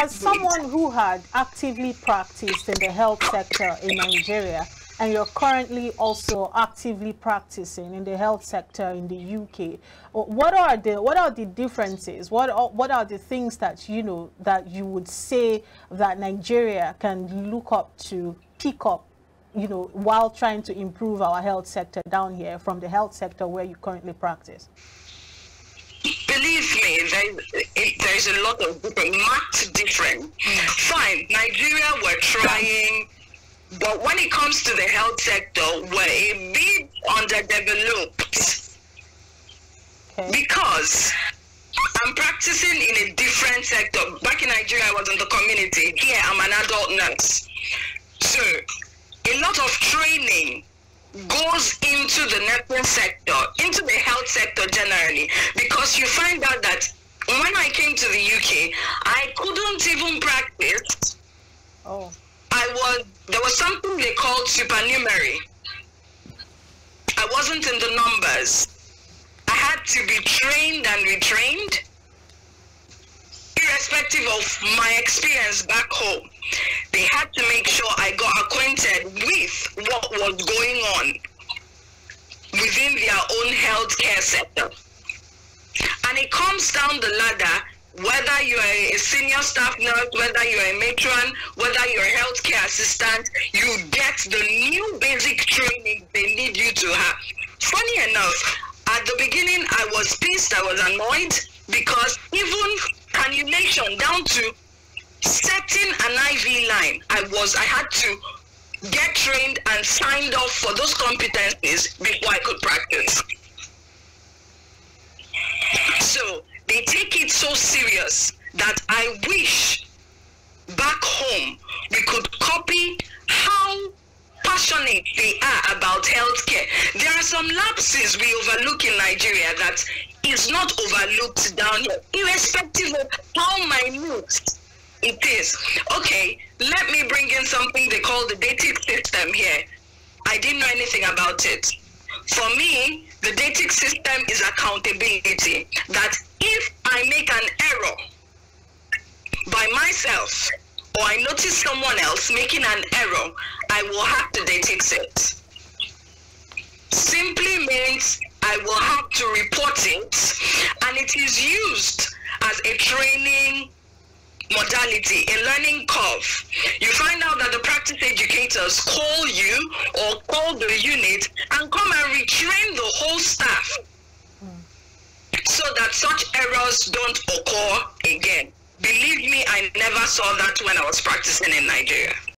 as someone who had actively practiced in the health sector in Nigeria, and you're currently also actively practicing in the health sector in the UK. What are the what are the differences? What are, what are the things that you know that you would say that Nigeria can look up to, pick up, you know, while trying to improve our health sector down here from the health sector where you currently practice? Believe me, there, there's a lot of different, much different. Mm. Fine, Nigeria, we're trying but when it comes to the health sector, we're a bit underdeveloped. Okay. Because I'm practicing in a different sector. Back in Nigeria, I was in the community. Here, I'm an adult nurse. So, a lot of training goes into the nursing sector, into the health sector generally, because you find out that when I came to the UK, I couldn't even practice. Oh. I was there was something they called supernumerary. I wasn't in the numbers. I had to be trained and retrained, irrespective of my experience back home. They had to make sure I got acquainted with what was going on within their own healthcare sector. And it comes down the ladder whether you're a senior staff nurse, whether you're a matron, whether you're a healthcare assistant, you get the new basic training they need you to have. Funny enough, at the beginning I was pissed, I was annoyed because even cannulation down to setting an IV line, I was I had to get trained and signed off for those competencies before I could practice. So they take it so serious that I wish back home we could copy how passionate they are about healthcare. There are some lapses we overlook in Nigeria that is not overlooked down here, irrespective of how minute it is. Okay, let me bring in something they call the Datix system here. I didn't know anything about it. For me, the Datix system is accountability. That if I make an error by myself or I notice someone else making an error, I will have to fix it. Simply means I will have to report it and it is used as a training modality, a learning curve. You find out that the practice educators call you or call the unit and come and retrain the whole staff so that such errors don't occur again. Believe me, I never saw that when I was practicing in Nigeria.